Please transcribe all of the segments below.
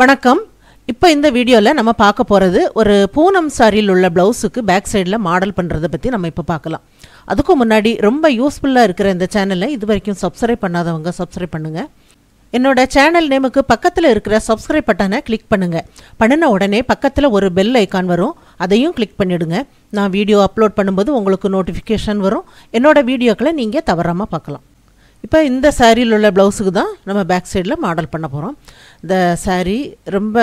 வணக்கம். இப்போ இந்த வீடியோவில் நம்ம பார்க்க போகிறது ஒரு பூனம் சாரியில் உள்ள ப்ளவுஸுக்கு பேக் சைடில் மாடல் பண்ணுறதை பற்றி நம்ம இப்போ பார்க்கலாம். அதுக்கும் முன்னாடி ரொம்ப யூஸ்ஃபுல்லாக இருக்கிற இந்த சேனலை இது வரைக்கும் சப்ஸ்கிரைப் பண்ணாதவங்க சப்ஸ்கிரைப் பண்ணுங்கள் என்னோட சேனல் நேமுக்கு பக்கத்தில் இருக்கிற சப்ஸ்கிரைப் பட்டனை கிளிக் பண்ணுங்கள் பண்ணின உடனே பக்கத்தில் ஒரு பெல் ஐக்கான் வரும். அதையும் கிளிக் பண்ணிவிடுங்க நான் வீடியோ அப்லோட் பண்ணும்போது உங்களுக்கு நோட்டிஃபிகேஷன் வரும். என்னோடய வீடியோக்களை நீங்கள் தவறாமல் பார்க்கலாம். இப்போ இந்த சாரியில் உள்ள ப்ளவுஸுக்கு தான் நம்ம பேக் சைடில் மாடல் பண்ண போகிறோம் இந்த சாரீ ரொம்ப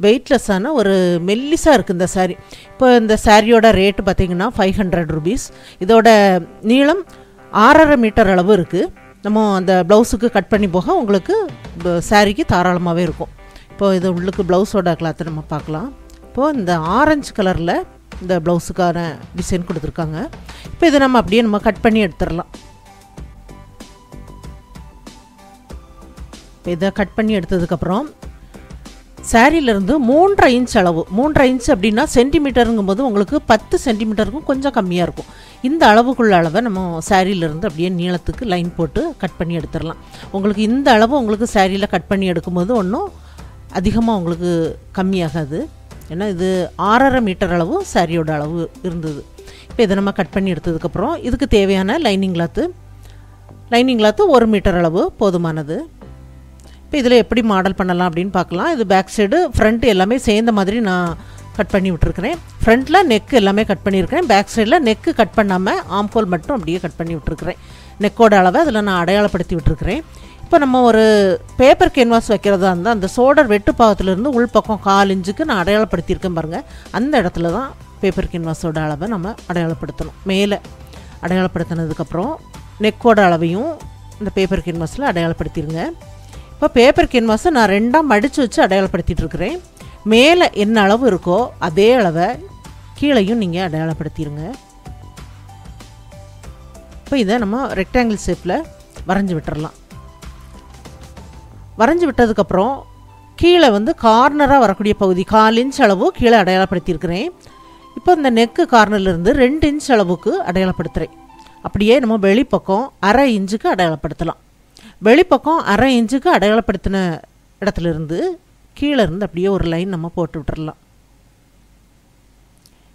வெயிட்லெஸ்ஸான ஒரு மெல்லிஸாக இருக்குது இந்த சாரீ இப்போ இந்த சாரியோட ரேட்டு பார்த்தீங்கன்னா ஃபைவ் ஹண்ட்ரட் ருபீஸ் இதோட நீளம் ஆறரை மீட்டர் அளவு இருக்குது நம்ம அந்த ப்ளவுஸுக்கு கட் பண்ணி போக உங்களுக்கு சாரிக்கு தாராளமாகவே இருக்கும். இப்போ இது உள்ளுக்கு ப்ளவுஸோட கிளாத்தை நம்ம பார்க்கலாம். இப்போது இந்த ஆரஞ்சு கலரில் இந்த ப்ளவுஸுக்கான டிசைன் கொடுத்துருக்காங்க. இப்போ இதை நம்ம அப்படியே நம்ம கட் பண்ணி எடுத்துடலாம். இதை கட் பண்ணி எடுத்ததுக்கப்புறம் சேரீலேருந்து மூன்றரை இன்ச் அளவு. மூன்றரை இன்ச் அப்படின்னா சென்டிமீட்டருங்கும் போது உங்களுக்கு பத்து சென்டிமீட்டருக்கும் கொஞ்சம் கம்மியாக இருக்கும். இந்த அளவுக்குள்ள அளவை நம்ம சேரீலேருந்து அப்படியே நீளத்துக்கு லைன் போட்டு கட் பண்ணி எடுத்துடலாம். உங்களுக்கு இந்த அளவு உங்களுக்கு சேரீயில் கட் பண்ணி எடுக்கும்போது ஒன்றும் அதிகமாக உங்களுக்கு கம்மியாகாது. ஏன்னா இது ஆறரை மீட்டர் அளவு சேரீயோட அளவு இருந்தது. இப்போ இதை நம்ம கட் பண்ணி எடுத்ததுக்கப்புறம் இதுக்கு தேவையான லைனிங் கிளாத்து லைனிங் கிளாத்து ஒரு மீட்டர் அளவு போதுமானது. இப்போ இதில் எப்படி மாடல் பண்ணலாம் அப்படின்னு பார்க்கலாம். இது பேக் சைடு ஃப்ரண்ட் எல்லாமே சேர்ந்த மாதிரி நான் கட் பண்ணி விட்டுருக்கிறேன். ஃப்ரண்ட்டில் நெக் எல்லாமே கட் பண்ணியிருக்கிறேன். பேக் சைடில் நெக்கு கட் பண்ணாமல் ஆம்கோல் மட்டும் அப்படியே கட் பண்ணி விட்டுருக்கிறேன். நெக்கோட அளவை அதில் நான் அடையாளப்படுத்தி விட்டுருக்கிறேன். இப்போ நம்ம ஒரு பேப்பர் கேன்வாஸ் வைக்கிறதா இருந்தால் அந்த சோடர் வெட்டு பாகத்துலேருந்து உள்பக்கம் கால் இன்ச்சுக்கு நான் அடையாளப்படுத்தியிருக்கேன் பாருங்கள் அந்த இடத்துல தான் பேப்பர் கேன்வாஸோட அளவை நம்ம அடையாளப்படுத்தணும். மேலே அடையாளப்படுத்தினதுக்கப்புறம் நெக்கோட அளவையும் இந்த பேப்பர் கேன்வாஸில் அடையாளப்படுத்திடுங்க இப்போ பேப்பர் கேன்வாஸை நான் ரெண்டாக மடித்து வச்சு அடையாளப்படுத்திட்டு இருக்கிறேன் மேலே என்ன அளவு இருக்கோ அதே அளவை கீழையும் நீங்கள் அடையாளப்படுத்திடுங்க இப்போ இதை நம்ம ரெக்டாங்கிள் ஷேப்பில் வரைஞ்சி விட்டுறலாம். வரைஞ்சி விட்டதுக்கப்புறம் கீழே வந்து கார்னராக வரக்கூடிய பகுதி கால் இன்ச் அளவு கீழே அடையாளப்படுத்தியிருக்கிறேன். இப்போ இந்த நெக்கு கார்னர்லேருந்து ரெண்டு இன்ச் அளவுக்கு அடையாளப்படுத்துகிறேன் அப்படியே நம்ம வெளிப்பக்கம் அரை இன்ச்சுக்கு அடையாளப்படுத்தலாம். வெளிப்பக்கம் அரை இன்ச்சுக்கு அடையாளப்படுத்தின இடத்துல இருந்து கீழே இருந்து அப்படியே ஒரு லைன் நம்ம போட்டு விட்டுறலாம்.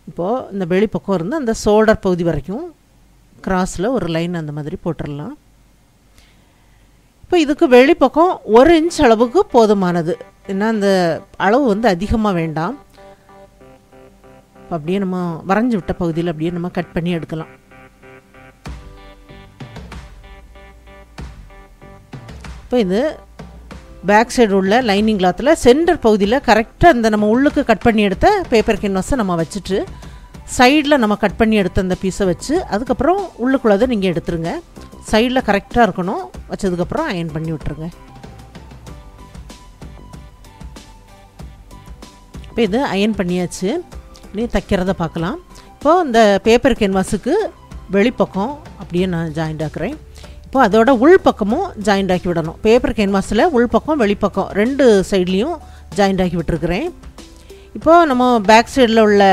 இப்போது இந்த வெளிப்பக்கம் இருந்து அந்த ஷோல்டர் பகுதி வரைக்கும் கிராஸில் ஒரு லைன் அந்த மாதிரி போட்டுடலாம் இப்போ இதுக்கு வெளிப்பக்கம் ஒரு இன்ச் அளவுக்கு போதுமானது. ஏன்னா அந்த அளவு வந்து அதிகமாக வேண்டாம். அப்படியே நம்ம வரைஞ்சி விட்ட பகுதியில் அப்படியே நம்ம கட் பண்ணி எடுக்கலாம். இப்போ இது பேக் சைடு உள்ள லைனிங் கிளாத்தில் சென்டர் பகுதியில் கரெக்டாக இந்த நம்ம உள்ளுக்கு கட் பண்ணி எடுத்த பேப்பர் கேன்வாஸை நம்ம வச்சுட்டு சைடில் நம்ம கட் பண்ணி எடுத்த அந்த பீஸை வச்சு அதுக்கப்புறம் உள்ளுக்குள்ளதை நீங்கள் எடுத்துருங்க. சைடில் கரெக்டாக இருக்கணும். வச்சதுக்கப்புறம் அயன் பண்ணி விட்டுருங்க. இப்போ இது அயன் பண்ணியாச்சு. நீ தைக்கிறத பார்க்கலாம். இப்போது இந்த பேப்பர் கேன்வாஸுக்கு வெளிப்பக்கம் அப்படியே நான் ஜாயிண்ட் ஆக்குறேன். இப்போ அதோட உள்பக்கமும் ஜாயிண்ட் ஆக்கி விடணும். பேப்பர் கேன்வாஸில் உள்பக்கம் வெளிப்பக்கம் ரெண்டு சைட்லேயும் ஜாயிண்ட் ஆக்கி விட்டுருக்குறேன். இப்போது நம்ம பேக் சைடில் உள்ள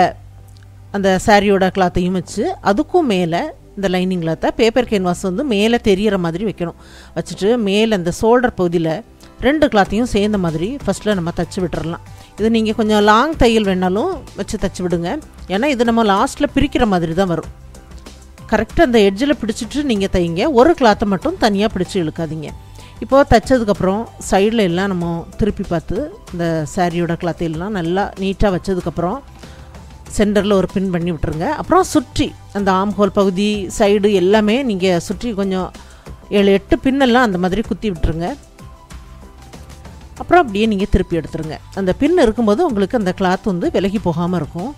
அந்த சாரியோட கிளாத்தையும் வச்சு அதுக்கும் மேலே இந்த லைனிங் கிளாத்தை பேப்பர் கேன்வாஸ் வந்து மேலே தெரியிற மாதிரி வைக்கணும். வச்சுட்டு மேலே அந்த ஷோல்டர் பகுதியில் ரெண்டு கிளாத்தையும் சேர்ந்த மாதிரி ஃபஸ்ட்டில் நம்ம தச்சு விட்டுறலாம். இது நீங்கள் கொஞ்சம் லாங் தையல் வேணாலும் வச்சு தச்சு விடுங்க. ஏன்னா இது நம்ம லாஸ்ட்டில் பிரிக்கிற மாதிரி தான் வரும். கரெக்டாக அந்த எட்ஜில் பிடிச்சிட்டு நீங்கள் தைங்க. ஒரு கிளாத்தை மட்டும் தனியாக பிடிச்சி இழுக்காதீங்க. இப்போது தைச்சதுக்கப்புறம் சைடில் எல்லாம் நம்ம திருப்பி பார்த்து இந்த சாரியோட கிளாத்தையெல்லாம் நல்லா நீட்டாக வச்சதுக்கப்புறம் சென்டரில் ஒரு பின் பண்ணி விட்டுருங்க. அப்புறம் சுற்றி அந்த ஆம்ஹோல் பகுதி சைடு எல்லாமே நீங்கள் சுற்றி கொஞ்சம் ஏழு எட்டு பின்னெல்லாம் அந்த மாதிரி குத்தி விட்டுருங்க. அப்புறம் அப்படியே நீங்கள் திருப்பி எடுத்துருங்க. அந்த பின் இருக்கும்போது உங்களுக்கு அந்த கிளாத் வந்து விலகி போகாமல் இருக்கும்.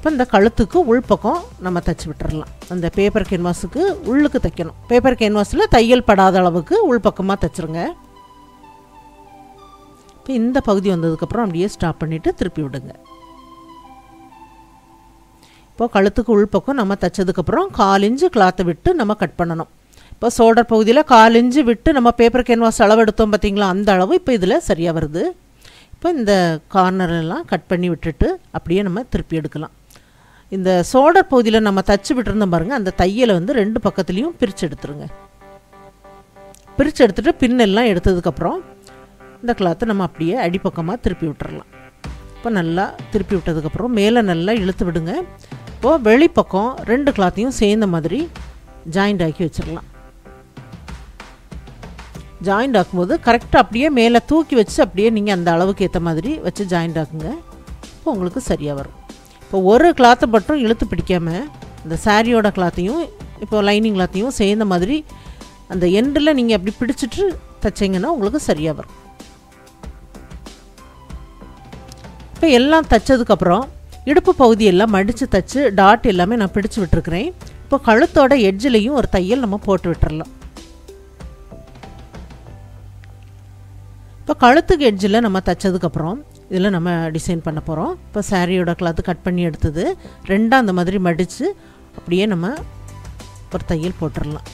இப்போ இந்த கழுத்துக்கு உள்பக்கம் நம்ம தைச்சி விட்டுறலாம். அந்த பேப்பர் கேன்வாஸுக்கு உள்ளுக்கு தைக்கணும். பேப்பர் கேன்வாஸில் தையல் படாத அளவுக்கு உள்பக்கமாக தைச்சிருங்க. இப்போ இந்த பகுதி வந்ததுக்கப்புறம் அப்படியே ஸ்டாப் பண்ணிவிட்டு திருப்பி விடுங்க. இப்போது கழுத்துக்கு உள்பக்கம் நம்ம தைச்சதுக்கப்புறம் காலிஞ்சு கிளாத்தை விட்டு நம்ம கட் பண்ணணும். இப்போ சோல்டர் பகுதியில் காலிஞ்சு விட்டு நம்ம பேப்பர் கேன்வாஸ் அளவு எடுத்தோம் பார்த்திங்களா அந்த அளவு இப்போ இதில் சரியாக வருது. இப்போ இந்த கார்னரெல்லாம் கட் பண்ணி விட்டுட்டு அப்படியே நம்ம திருப்பி எடுக்கலாம். இந்த சோடர் பகுதியில் நம்ம தச்சு விட்டுருந்தோம் பாருங்கள் அந்த தையலை வந்து ரெண்டு பக்கத்துலேயும் பிரித்து எடுத்துருங்க. பிரித்து எடுத்துகிட்டு பின்னெல்லாம் எடுத்ததுக்கப்புறம் இந்த கிளாத்தை நம்ம அப்படியே அடிப்பக்கமாக திருப்பி விட்டுறலாம். இப்போ நல்லா திருப்பி விட்டதுக்கப்புறம் மேலே நல்லா இழுத்து விடுங்க. இப்போது வெளிப்பக்கம் ரெண்டு கிளாத்தையும் சேர்ந்த மாதிரி ஜாயிண்ட் ஆக்கி வச்சிடலாம் ஜாயிண்ட் ஆக்கும்போது கரெக்டாக அப்படியே மேலே தூக்கி வச்சு அப்படியே நீங்கள் அந்த அளவுக்கு ஏற்ற மாதிரி வச்சு ஜாயிண்ட் ஆக்குங்க. இப்போ உங்களுக்கு சரியாக வரும். இப்போ ஒரு கிளாத்தை மட்டும் இழுத்து பிடிக்காமல் இந்த சாரியோட கிளாத்தையும் இப்போ லைனிங் கிளாத்தையும் சேர்ந்த மாதிரி அந்த எண்டில் நீங்கள் அப்படி பிடிச்சிட்டு தைச்சிங்கன்னா உங்களுக்கு சரியாக வரும். இப்போ எல்லாம் தைச்சதுக்கப்புறம் இடுப்பு பகுதியெல்லாம் மடித்து தைச்சு டாட் எல்லாமே நான் பிடிச்சு விட்டுருக்குறேன். இப்போ கழுத்தோட எட்ஜிலையும் ஒரு தையல் நம்ம போட்டு விட்டுறலாம். இப்போ கழுத்துக்கு எட்ஜில் நம்ம தைச்சதுக்கப்புறம் இதில் நம்ம டிசைன் பண்ண போகிறோம் இப்போ சாரியோட கிளாத்து கட் பண்ணி எடுத்தது. ரெண்டாக அந்த மாதிரி மடித்து அப்படியே நம்ம ஒரு தையல் போட்டுடலாம்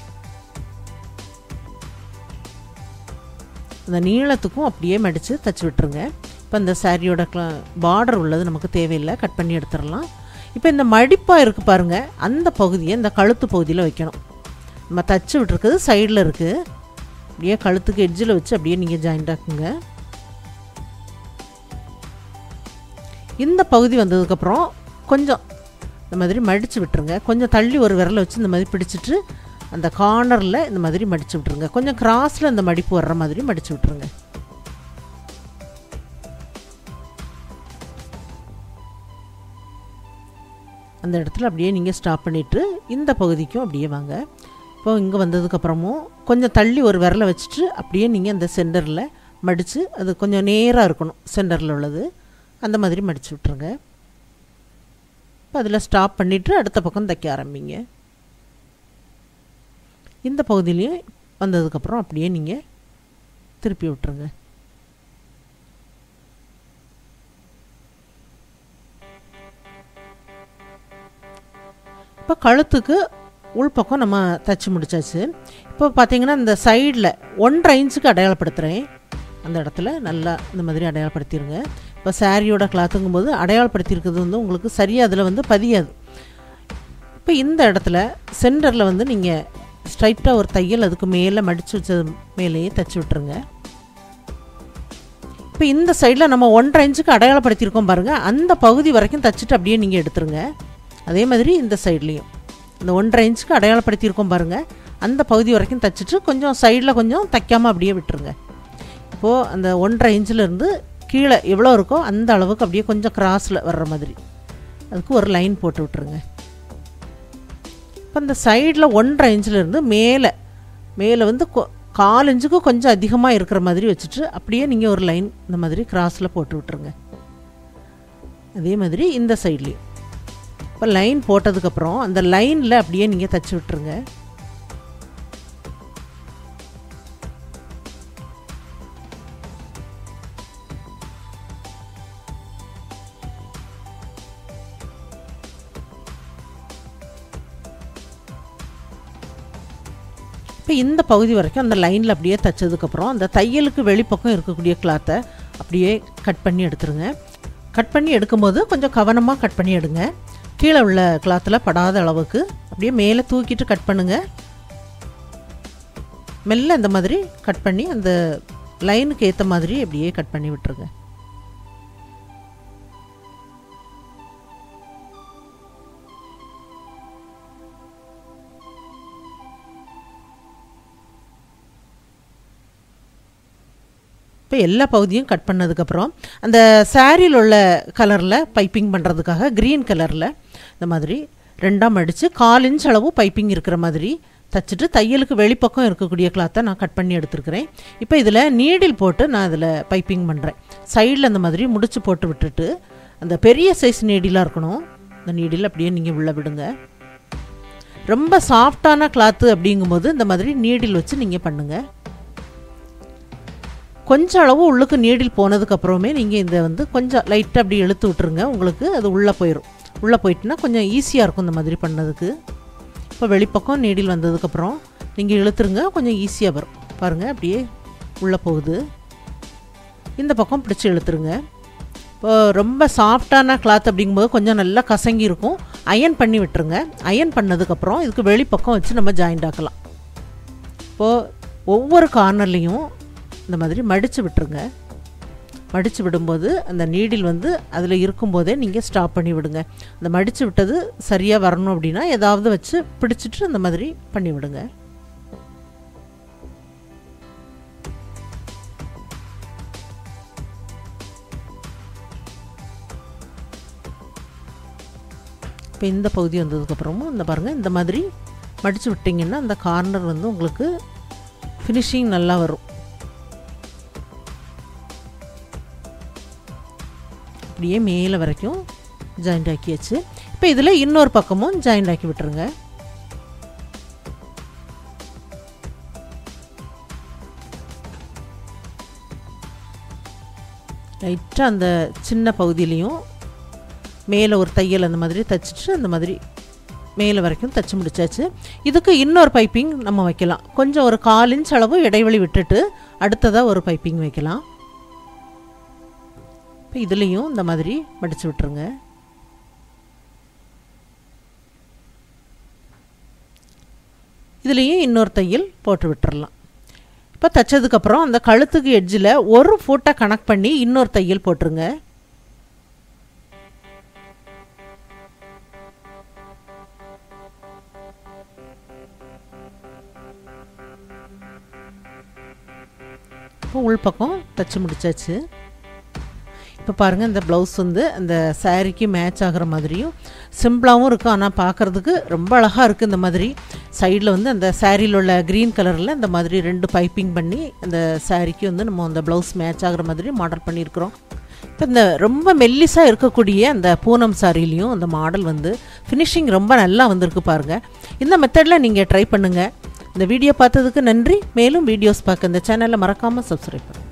அந்த நீளத்துக்கும் அப்படியே மடித்து தைச்சி விட்டுருங்க. இப்போ இந்த சாரியோட கிளா பார்டர் உள்ளது நமக்கு தேவையில்லை. கட் பண்ணி எடுத்துடலாம். இப்போ இந்த மடிப்பாக இருக்குது பாருங்கள் அந்த பகுதியை இந்த கழுத்து பகுதியில் வைக்கணும். நம்ம தச்சு விட்டுருக்குது சைடில் இருக்குது அப்படியே கழுத்துக்கு எட்ஜில் வச்சு அப்படியே நீங்கள் ஜாயின்ட் ஆக்குங்க. இந்த பகுதி வந்ததுக்கப்புறம் கொஞ்சம் இந்த மாதிரி மடித்து விட்டுருங்க. கொஞ்சம் தள்ளி ஒரு விரலை வச்சு இந்த மாதிரி பிடிச்சிட்டு அந்த கார்னரில் இந்த மாதிரி மடித்து விட்ருங்க கொஞ்சம் கிராஸில் இந்த மடிப்பு வர்ற மாதிரி மடித்து விட்ருங்க அந்த இடத்துல அப்படியே நீங்கள் ஸ்டாப் பண்ணிவிட்டு இந்த பகுதிக்கும் அப்படியே வாங்க. இப்போ இங்கே வந்ததுக்கப்புறமும் கொஞ்சம் தள்ளி ஒரு விரலை வச்சுட்டு அப்படியே நீங்கள் அந்த சென்டரில் மடித்து அது கொஞ்சம் நேராக இருக்கணும். சென்டரில் உள்ளது. அந்த மாதிரி மடித்து விட்ருங்க இப்போ அதில் ஸ்டாப் பண்ணிவிட்டு அடுத்த பக்கம் தைக்க ஆரம்பிங்க. இந்த பகுதியிலையும் வந்ததுக்கப்புறம் அப்படியே நீங்கள் திருப்பி விட்டுருங்க. இப்போ கழுத்துக்கு உள்பக்கம் நம்ம தைச்சி முடிச்சாச்சு. இப்போ பார்த்தீங்கன்னா இந்த சைடில் ஒன்றரை இன்ச்சுக்கு அடையாளப்படுத்துகிறேன் அந்த இடத்துல நல்லா இந்த மாதிரி அடையாளப்படுத்திடுங்க இப்போ சாரியோட கிளாத்துங்கும் போது அடையாளப்படுத்தியிருக்கிறது வந்து உங்களுக்கு சரியாக அதில் வந்து பதியாது. இப்போ இந்த இடத்துல சென்டரில் வந்து நீங்கள் ஸ்ட்ரைட்டாக ஒரு தையல் அதுக்கு மேலே மடித்து வச்சது மேலேயே தைச்சி விட்ருங்க இப்போ இந்த சைடில் நம்ம ஒன்றரை இன்ச்சுக்கு அடையாளப்படுத்தியிருக்கோம் பாருங்கள் அந்த பகுதி வரைக்கும் தைச்சிட்டு அப்படியே நீங்கள் எடுத்துருங்க. அதே மாதிரி இந்த சைட்லேயும் இந்த ஒன்றரை இன்ச்சுக்கு அடையாளப்படுத்தியிருக்கோம் பாருங்கள் அந்த பகுதி வரைக்கும் தைச்சிட்டு கொஞ்சம் சைடில் கொஞ்சம் தைக்காமல் அப்படியே விட்டுருங்க. இப்போது அந்த ஒன்றரை இன்ச்சிலேருந்து கீழே எவ்வளோ இருக்கோ அந்த அளவுக்கு அப்படியே கொஞ்சம் கிராஸில் வர்ற மாதிரி. அதுக்கு ஒரு லைன் போட்டு விட்ருங்க இப்போ அந்த சைடில் ஒன்றரை இன்ச்சிலேருந்து மேலே மேலே வந்து கொ- கால் இன்ச்சுக்கு கொஞ்சம் அதிகமாக இருக்கிற மாதிரி வச்சுட்டு அப்படியே நீங்கள் ஒரு லைன் இந்த மாதிரி கிராஸில் போட்டு விட்ருங்க அதே மாதிரி இந்த சைட்லேயும் இப்போ லைன் போட்டதுக்கப்புறம் அந்த லைனில் அப்படியே நீங்கள் தச்சு விட்ருங்க இந்த பகுதி வரைக்கும் அந்த லைனில் அப்படியே தைச்சதுக்கப்புறம் அந்த தையலுக்கு வெளிப்பக்கம் இருக்கக்கூடிய கிளாத்தை அப்படியே கட் பண்ணி எடுத்துருங்க. கட் பண்ணி எடுக்கும்போது கொஞ்சம் கவனமாக கட் பண்ணி எடுங்க. கீழே உள்ள கிளாத்தில் படாத அளவுக்கு அப்படியே மேலே தூக்கிட்டு கட் பண்ணுங்கள் மெல்ல இந்த மாதிரி கட் பண்ணி அந்த லைனுக்கு ஏற்ற மாதிரி அப்படியே கட் பண்ணி விட்டுருங்க. இப்போ எல்லா பகுதியும் கட் பண்ணதுக்கப்புறம் அந்த சாரியில் உள்ள கலரில் பைப்பிங் பண்ணுறதுக்காக க்ரீன் கலரில் இந்த மாதிரி ரெண்டாம் அடித்து கால் இன்ச் அளவு பைப்பிங் இருக்கிற மாதிரி தச்சுட்டு தையலுக்கு வெளிப்பக்கம் இருக்கக்கூடிய கிளாத்தை நான் கட் பண்ணி எடுத்துருக்கிறேன். இப்போ இதில் நீடில் போட்டு நான் இதில் பைப்பிங் பண்ணுறேன் சைடில் அந்த மாதிரி முடிச்சு போட்டு விட்டுட்டு அந்த பெரிய சைஸ் நீடிலாக இருக்கணும். அந்த நீடில் அப்படியே நீங்கள் உள்ளே விடுங்க. ரொம்ப சாஃப்டான கிளாத்து அப்படிங்கும்போது இந்த மாதிரி நீடில் வச்சு நீங்கள் பண்ணுங்கள் கொஞ்சம் அளவு உள்ளுக்கு நீடில் போனதுக்கப்புறமே நீங்கள் இதை வந்து கொஞ்சம் லைட்டாக அப்படி இழுத்து விட்டுருங்க. உங்களுக்கு அது உள்ளே போயிடும் உள்ளே போயிட்டுனா கொஞ்சம் ஈஸியாக இருக்கும் இந்த மாதிரி பண்ணதுக்கு. இப்போ வெளிப்பக்கம் நீடில் வந்ததுக்கப்புறம் நீங்கள் இழுத்துருங்க. கொஞ்சம் ஈஸியாக வரும். பாருங்கள் அப்படியே உள்ளே போகுது. இந்த பக்கம் பிடிச்சி இழுத்துருங்க. இப்போ ரொம்ப சாஃப்டான கிளாத் அப்படிங்கும்போது கொஞ்சம் நல்லா கசங்கி இருக்கும். அயன் பண்ணி விட்டுருங்க. அயன் பண்ணதுக்கப்புறம் இதுக்கு வெளிப்பக்கம் வச்சு நம்ம ஜாயிண்ட் ஆக்கலாம். இப்போது ஒவ்வொரு கார்னர்லேயும் இந்த மாதிரி மடித்து விட்டுருங்க. மடித்து விடும்போது அந்த நீடில் வந்து அதில் இருக்கும்போதே நீங்கள் ஸ்டாப் பண்ணி விடுங்க. அந்த மடித்து விட்டது சரியாக வரணும் அப்படின்னா ஏதாவது வச்சு பிடிச்சிட்டு அந்த மாதிரி பண்ணி விடுங்க. இப்போ இந்த பகுதி வந்ததுக்கப்புறமும் இந்த பாருங்கள் இந்த மாதிரி மடித்து விட்டிங்கன்னா அந்த கார்னர் வந்து உங்களுக்கு ஃபினிஷிங் நல்லா வரும். அப்படியே மேலே வரைக்கும் ஜாயிண்ட் ஆக்கியாச்சு. இப்போ இதில் இன்னொரு பக்கமும் ஜாயிண்ட் ஆக்கி விட்டுருங்க. லைட்டாக அந்த சின்ன பகுதியிலையும் மேலே ஒரு தையல் அந்த மாதிரி தைச்சிட்டு அந்த மாதிரி மேலே வரைக்கும் தைச்சி முடிச்சாச்சு. இதுக்கு இன்னொரு பைப்பிங் நம்ம வைக்கலாம். கொஞ்சம் ஒரு கால் இன்ச் அளவு இடைவெளி விட்டுட்டு அடுத்ததாக ஒரு பைப்பிங் வைக்கலாம். இப்போ இதுலேயும் இந்த மாதிரி மடித்து விட்டுருங்க. இதுலேயும் இன்னொரு தையல் போட்டு விட்டுறலாம். இப்போ தைச்சதுக்கப்புறம் அந்த கழுத்துக்கு எட்ஜில் ஒரு ஃபூட்டை கனெக்ட் பண்ணி இன்னொரு தையல் போட்டுருங்க. இப்போ உள்பக்கம் தைச்சி முடிச்சாச்சு. இப்போ பாருங்கள் இந்த ப்ளவுஸ் வந்து அந்த சாரீக்கு மேட்ச் ஆகிற மாதிரியும் சிம்பிளாகவும் இருக்கும் ஆனால் பார்க்குறதுக்கு ரொம்ப அழகாக இருக்குது இந்த மாதிரி. சைடில் வந்து அந்த சாரியில் உள்ள க்ரீன் கலரில் இந்த மாதிரி ரெண்டு பைப்பிங் பண்ணி அந்த சாரீக்கு வந்து நம்ம அந்த ப்ளவுஸ் மேட்ச் ஆகிற மாதிரி மாடல் பண்ணியிருக்கிறோம். இப்போ இந்த ரொம்ப மெல்லிஸாக இருக்கக்கூடிய அந்த பூனம் சாரிலையும் அந்த மாடல் வந்து ஃபினிஷிங் ரொம்ப நல்லா வந்திருக்கு பாருங்கள் இந்த மெத்தடில் நீங்கள் ட்ரை பண்ணுங்கள் இந்த வீடியோ பார்த்ததுக்கு நன்றி. மேலும் வீடியோஸ் பார்க்க இந்த சேனலை மறக்காமல் சப்ஸ்கிரைப் பண்ணுங்கள்